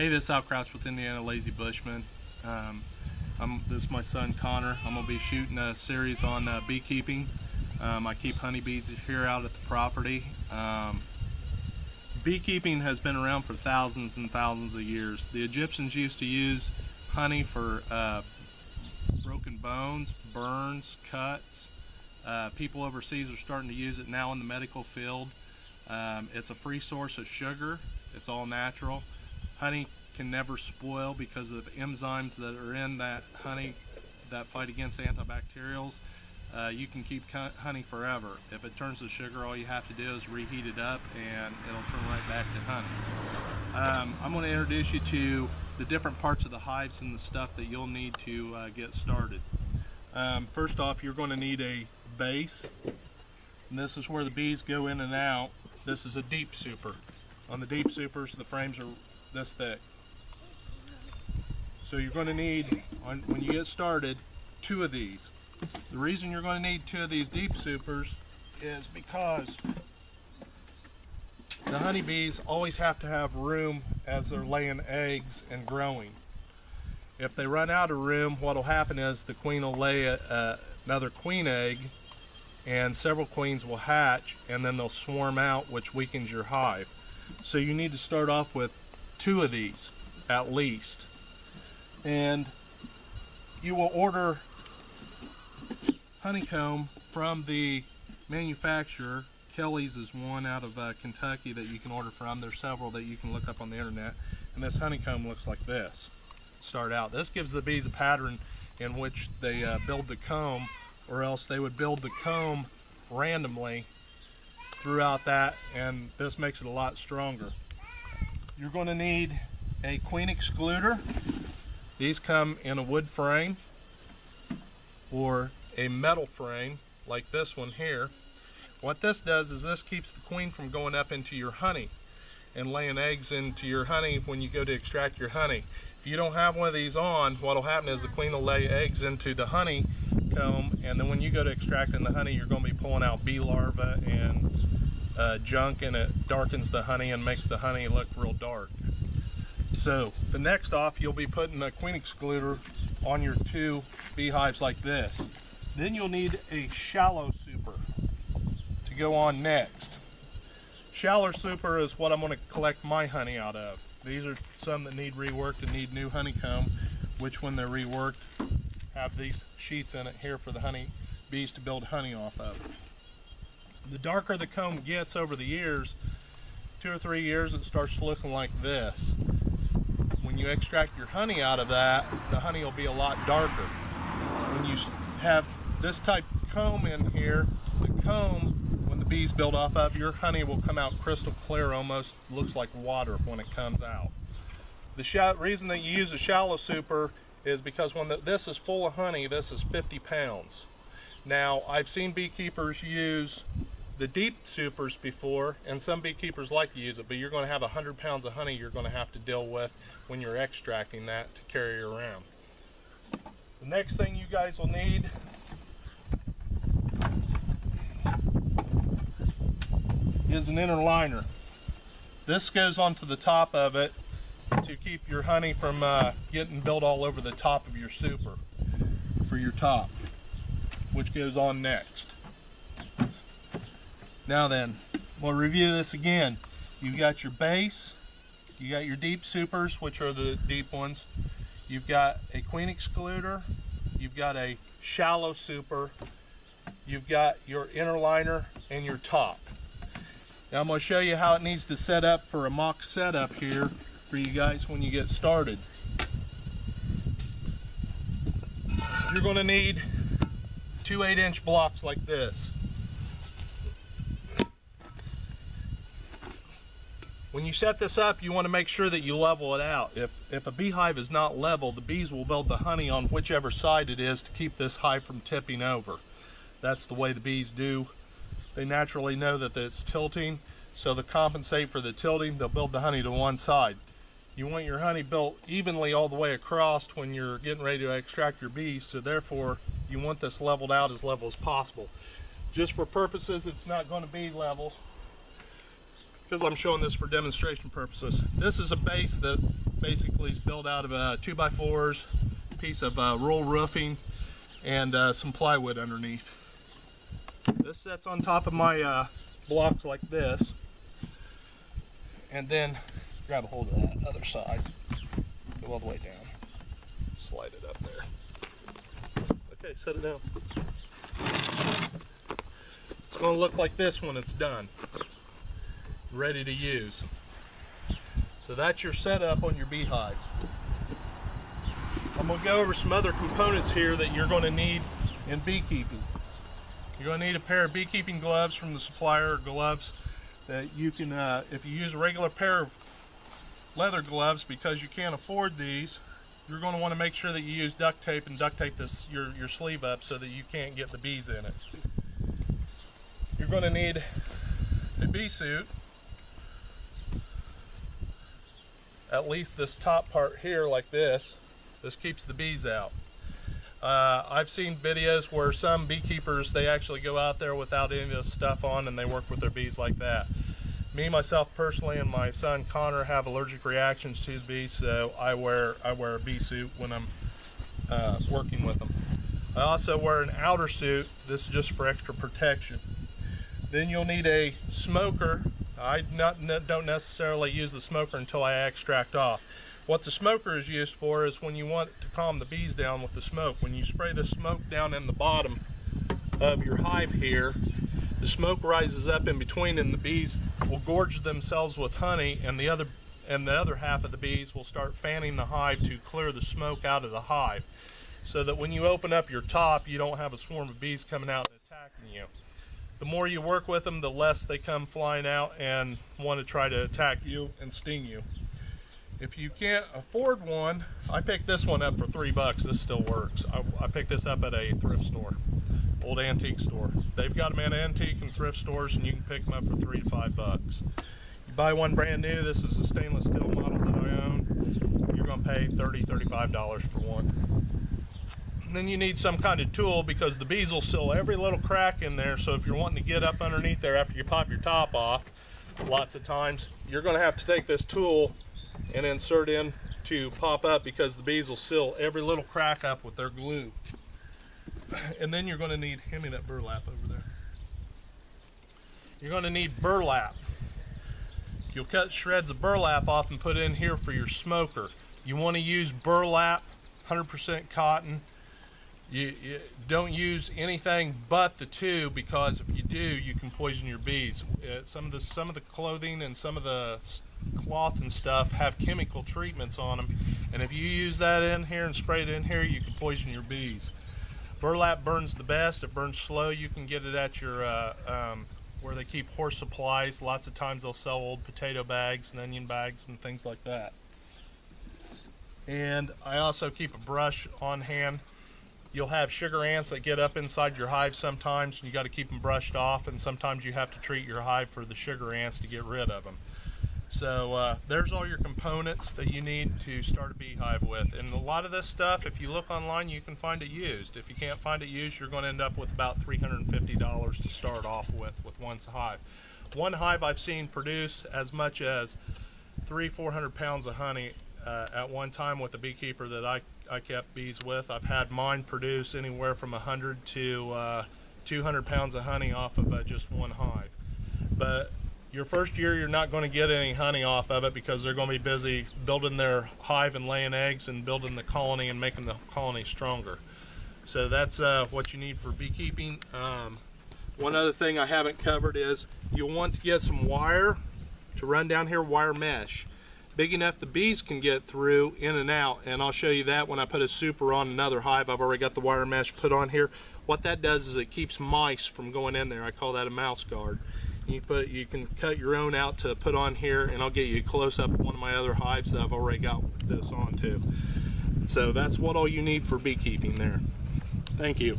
Hey, this is Al Crouch with Indiana Lazy Bushman. Um, this is my son Connor. I'm going to be shooting a series on uh, beekeeping. Um, I keep honeybees here out at the property. Um, beekeeping has been around for thousands and thousands of years. The Egyptians used to use honey for uh, broken bones, burns, cuts. Uh, people overseas are starting to use it now in the medical field. Um, it's a free source of sugar. It's all natural. Honey can never spoil because of enzymes that are in that honey that fight against antibacterials. Uh, you can keep honey forever. If it turns to sugar, all you have to do is reheat it up and it'll turn right back to honey. Um, I'm going to introduce you to the different parts of the hives and the stuff that you'll need to uh, get started. Um, first off, you're going to need a base. And this is where the bees go in and out. This is a deep super. On the deep supers, the frames are this thick. So you're going to need, on, when you get started, two of these. The reason you're going to need two of these deep supers is because the honeybees always have to have room as they're laying eggs and growing. If they run out of room, what will happen is the queen will lay a, another queen egg and several queens will hatch and then they'll swarm out which weakens your hive. So you need to start off with two of these at least. And you will order honeycomb from the manufacturer. Kelley's is one out of uh, Kentucky that you can order from. There's several that you can look up on the internet. And this honeycomb looks like this. Start out. This gives the bees a pattern in which they uh, build the comb or else they would build the comb randomly throughout that and this makes it a lot stronger. You're going to need a queen excluder. These come in a wood frame or a metal frame like this one here. What this does is this keeps the queen from going up into your honey and laying eggs into your honey when you go to extract your honey. If you don't have one of these on, what will happen is the queen will lay eggs into the honey comb and then when you go to extracting the honey you're going to be pulling out bee larvae and uh, junk and it darkens the honey and makes the honey look real dark. So the next off you'll be putting a queen excluder on your two beehives like this. Then you'll need a shallow super to go on next. Shallow super is what I'm going to collect my honey out of. These are some that need reworked and need new honeycomb, which when they're reworked have these sheets in it here for the honey bees to build honey off of. The darker the comb gets over the years, two or three years, it starts looking like this. When you extract your honey out of that, the honey will be a lot darker. When you have this type of comb in here, the comb, when the bees build off of, your honey will come out crystal clear, almost looks like water when it comes out. The reason that you use a shallow super is because when the, this is full of honey, this is 50 pounds. Now, I've seen beekeepers use the deep supers before, and some beekeepers like to use it, but you're going to have 100 pounds of honey you're going to have to deal with when you're extracting that to carry around. The next thing you guys will need is an inner liner. This goes onto the top of it to keep your honey from uh, getting built all over the top of your super for your top, which goes on next. Now then, we'll review this again. You've got your base, you got your deep supers, which are the deep ones. You've got a queen excluder, you've got a shallow super, you've got your inner liner and your top. Now I'm going to show you how it needs to set up for a mock setup here for you guys when you get started. You're going to need two 8 inch blocks like this. When you set this up, you want to make sure that you level it out. If, if a beehive is not level, the bees will build the honey on whichever side it is to keep this hive from tipping over. That's the way the bees do. They naturally know that it's tilting, so to compensate for the tilting, they'll build the honey to one side. You want your honey built evenly all the way across when you're getting ready to extract your bees, so therefore you want this leveled out as level as possible. Just for purposes, it's not going to be level, because I'm showing this for demonstration purposes. This is a base that basically is built out of uh, 2x4s, piece of uh, roll roofing, and uh, some plywood underneath. This sets on top of my uh, blocks like this. And then grab a hold of that other side. Go all the way down. Slide it up there. Okay, set it down. It's going to look like this when it's done. Ready to use. So that's your setup on your beehive. I'm going to go over some other components here that you're going to need in beekeeping. You're going to need a pair of beekeeping gloves from the supplier gloves that you can, uh, if you use a regular pair of leather gloves because you can't afford these, you're going to want to make sure that you use duct tape and duct tape this your, your sleeve up so that you can't get the bees in it. You're going to need a bee suit, at least this top part here like this. This keeps the bees out. Uh, I've seen videos where some beekeepers, they actually go out there without any of this stuff on and they work with their bees like that. Me, myself personally, and my son Connor have allergic reactions to the bees, so I wear, I wear a bee suit when I'm uh, working with them. I also wear an outer suit. This is just for extra protection. Then you'll need a smoker. I not, don't necessarily use the smoker until I extract off. What the smoker is used for is when you want to calm the bees down with the smoke. When you spray the smoke down in the bottom of your hive here, the smoke rises up in between and the bees will gorge themselves with honey and the other and the other half of the bees will start fanning the hive to clear the smoke out of the hive so that when you open up your top you don't have a swarm of bees coming out and attacking you. The more you work with them the less they come flying out and want to try to attack you and sting you. If you can't afford one, I picked this one up for three bucks. This still works. I, I picked this up at a thrift store, old antique store. They've got them in antique and thrift stores, and you can pick them up for three to five bucks. You buy one brand new. This is a stainless steel model that I own. You're going to pay 30 $35 for one. Then you need some kind of tool because the bees will seal every little crack in there. So if you're wanting to get up underneath there after you pop your top off, lots of times, you're going to have to take this tool and insert in to pop up because the bees will seal every little crack up with their glue. And then you're going to need, hand me that burlap over there. You're going to need burlap. You'll cut shreds of burlap off and put in here for your smoker. You want to use burlap, 100% cotton. You, you, don't use anything but the two because if you do, you can poison your bees. Uh, some of the some of the clothing and some of the cloth and stuff have chemical treatments on them and if you use that in here and spray it in here you can poison your bees. Burlap burns the best. It burns slow. You can get it at your uh, um, where they keep horse supplies. Lots of times they'll sell old potato bags and onion bags and things like that. And I also keep a brush on hand you'll have sugar ants that get up inside your hive sometimes and you got to keep them brushed off and sometimes you have to treat your hive for the sugar ants to get rid of them so uh, there's all your components that you need to start a beehive with. And a lot of this stuff, if you look online, you can find it used. If you can't find it used, you're going to end up with about $350 to start off with, with one hive. One hive I've seen produce as much as three, 400 pounds of honey uh, at one time with a beekeeper that I, I kept bees with. I've had mine produce anywhere from 100 to uh, 200 pounds of honey off of uh, just one hive. But your first year, you're not going to get any honey off of it because they're going to be busy building their hive and laying eggs and building the colony and making the colony stronger. So that's uh, what you need for beekeeping. Um, one other thing I haven't covered is you'll want to get some wire to run down here, wire mesh. Big enough the bees can get through in and out and I'll show you that when I put a super on another hive. I've already got the wire mesh put on here. What that does is it keeps mice from going in there. I call that a mouse guard. You put you can cut your own out to put on here and I'll get you a close up of one of my other hives that I've already got this on to. So that's what all you need for beekeeping there. Thank you.